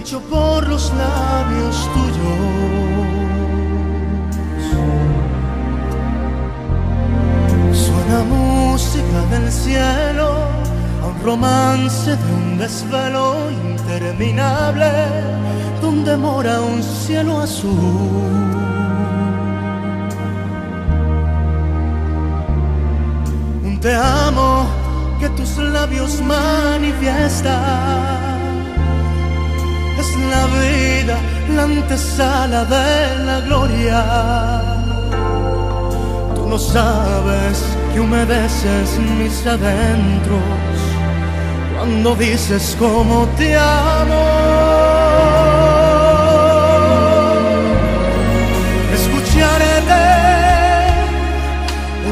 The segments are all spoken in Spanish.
dicho por los labios tuyos. Suena música del cielo un romance de un desvelo interminable donde mora un cielo azul. Un te amo que tus labios manifiestan. La vida, la antesala de la gloria. Tú no sabes que humedeces mis adentros cuando dices cómo te amo. Escucharte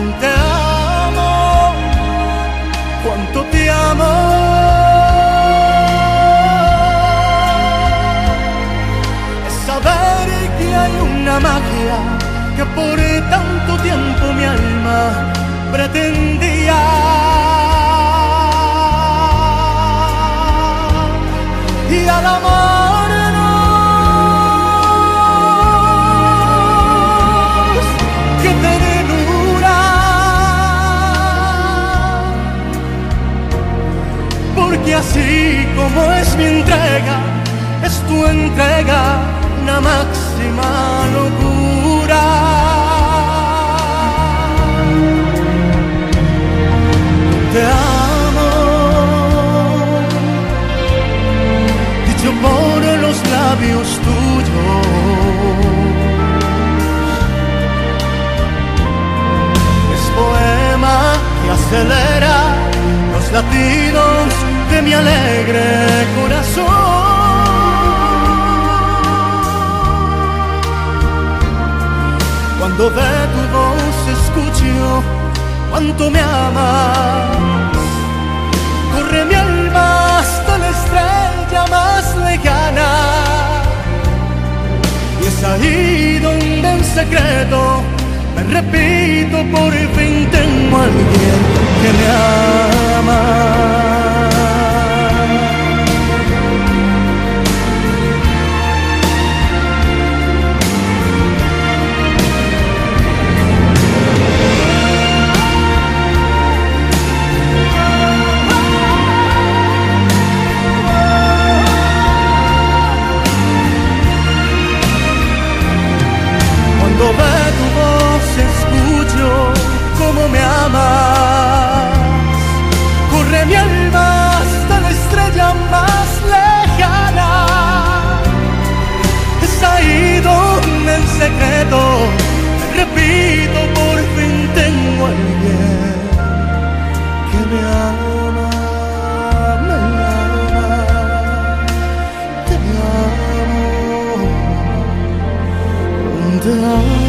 un te amo, cuánto te amo. Magia que por tanto tiempo mi alma pretendía. Y al amarnos, qué ternura. Porque así como es mi entrega, es tu entrega una máxima locura. Te amo, dicho por los labios tuyos. Es poema que acelera los latidos de mi alegre corazón. cuando de tu voz escucho cuánto me ama. Corre mi alma hasta la estrella más lejana. Y es ahí donde en secreto me repito por fin 的爱。